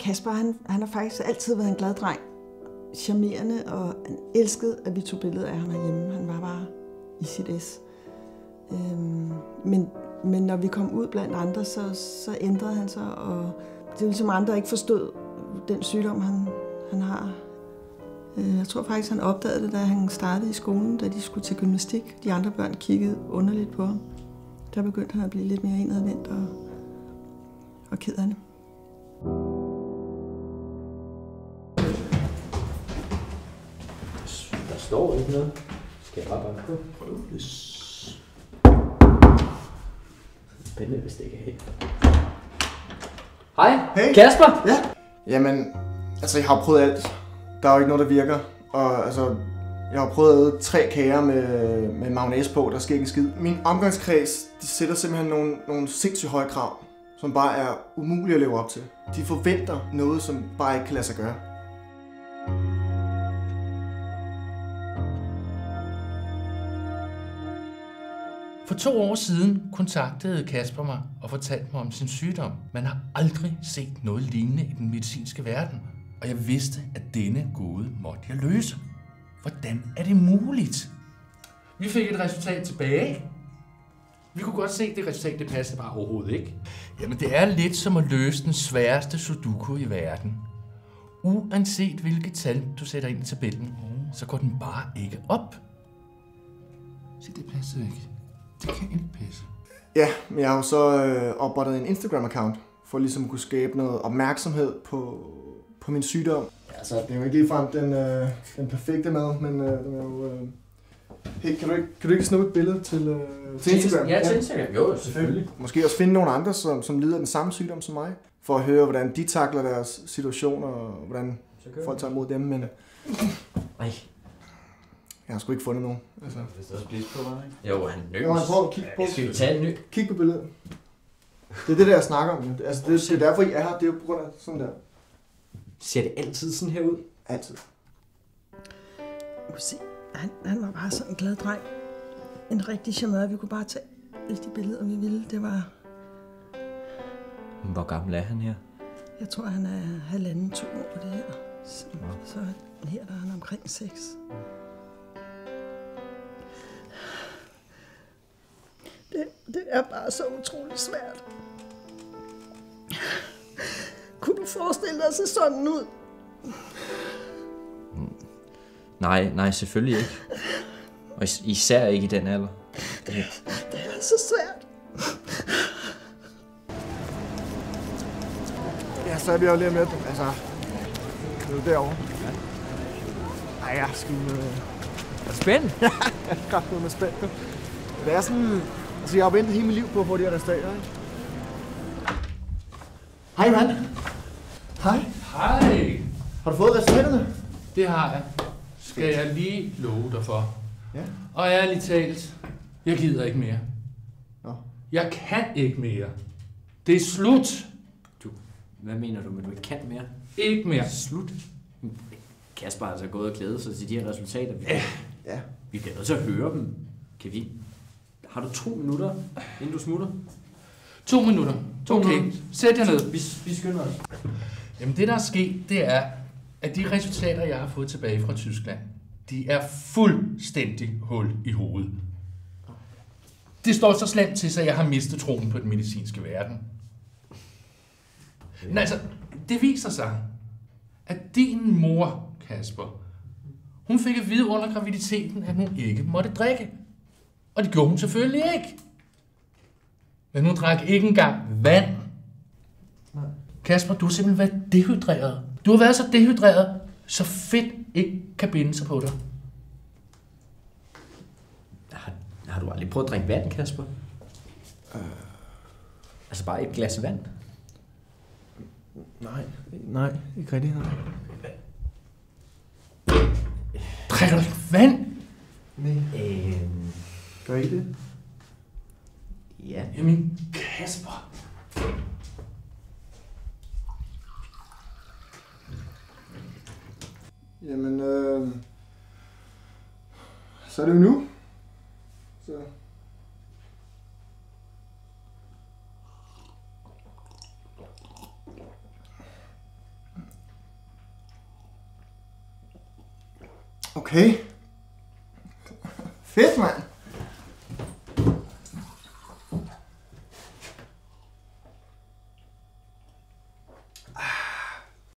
Kasper, han, han har faktisk altid været en glad dreng. Charmerende, og han elskede, at vi tog billeder af ham herhjemme. Han var bare i sit S. Øhm, men, men når vi kom ud blandt andre, så, så ændrede han sig, og det er ligesom andre ikke forstod den sygdom, han, han har. Øh, jeg tror faktisk, han opdagede det, da han startede i skolen, da de skulle til gymnastik. De andre børn kiggede underligt på ham. Der begyndte han at blive lidt mere indadvendt og, og ked af det. Står ikke noget. Skal jeg bare banke på? Prøv det. Spændende, hvis det ikke er helt. Hej, Hey. Kasper! Ja. Jamen, altså jeg har prøvet alt. Der er jo ikke noget, der virker. Og altså, jeg har prøvet at æde tre kager med, med mayonnaise på, der sker ikke en skid. Min omgangskreds, de sætter simpelthen nogle, nogle sindssygt høje krav, som bare er umulige at leve op til. De forventer noget, som bare ikke kan lade sig gøre. For to år siden kontaktede Kasper mig og fortalte mig om sin sygdom. Man har aldrig set noget lignende i den medicinske verden. Og jeg vidste, at denne gåde måtte jeg løse. Hvordan er det muligt? Vi fik et resultat tilbage. Vi kunne godt se, at det resultat det passede bare overhovedet ikke. Jamen, det er lidt som at løse den sværeste sudoku i verden. Uanset hvilket tal du sætter ind i tabellen, så går den bare ikke op. Se, det passede ikke. Det kan ikke passe. Ja, men jeg har jo så øh, oprettet en Instagram-account, for ligesom at kunne skabe noget opmærksomhed på, på min sygdom. Altså, det er jo ikke ligefrem den, øh, den perfekte mad, men øh, den er jo... Øh... Hey, kan du ikke, kan du ikke snuppe et billede til, øh, til Instagram? Ja, til Instagram. Jo, selvfølgelig. Måske også finde nogle andre, som, som lider af den samme sygdom som mig, for at høre, hvordan de takler deres situation, og hvordan folk tager imod dem, men Ej, jeg har sgu ikke fundet nogen. Altså. Hvis der er split på, var ikke? jo, han nøs. Jo, han prøver at kigge på, Skal vi tage en ny? kig på billedet. Det er det, der jeg snakker om. Altså, det, det er derfor, I er her. Det er jo på grund af sådan der. Ser det altid sådan her ud? Altid. Du se, han, han var bare sådan en glad dreng. En rigtig charmeur. Vi kunne bare tage alle de billeder, vi ville. Det var, Hvor gammel er han her? jeg tror, han er halvanden, to år på det her. Så, så her der er han omkring seks. Det, det er bare så utroligt svært. Kunne du forestille dig at se sådan ud? Nej, nej, selvfølgelig ikke. Og is- især ikke i den alder. Det er så svært. Ja, så er vi jo lige om lidt. Altså, det er jo derovre. Ej, jeg er sgu... Øh, Spændende. jeg er med spændt. Det er sådan... Altså, jeg har ventet hele mit liv på at få de her resultater, ikke? Hej, mand. Hej. Hej! Har du fået resultaterne? Det har jeg. Skal jeg lige love dig for. Ja. Og ærligt talt, jeg gider ikke mere. Nå. Jeg kan ikke mere. Det er slut. Hvad mener du med, du ikke kan mere? Ikke mere. Slut. Kasper har altså gået og glædet sig til de her resultater. Vi, Ja. vi bliver nødt til at høre dem. Kan vi... Har du to minutter, inden du smutter? To minutter. To Okay, minutter. sæt jer ned. Vi, vi skynder os. Jamen det, der er sket, det er, at de resultater, jeg har fået tilbage fra Tyskland, de er fuldstændig hul i hovedet. Det står så slemt til, så jeg har mistet troen på den medicinske verden. Men altså, det viser sig, at din mor, Kasper, hun fik at vide under graviditeten, at hun ikke måtte drikke. Og det gjorde hun selvfølgelig ikke. Men hun drak ikke engang vand. Kasper, du har simpelthen været dehydreret. Du har været så dehydreret, så fedt ikke kan binde sig på dig. Har, har du aldrig prøvet at drikke vand, Kasper? Uh. Altså bare et glas vand? Nej, nej, ikke rigtig. Nej. Drikker du ikke vand? Nej. Øhm, straighte. Ja. Jamen, Kasper. Jamen, øh, så er det jo nu. Så. Okay. Fedt, mand.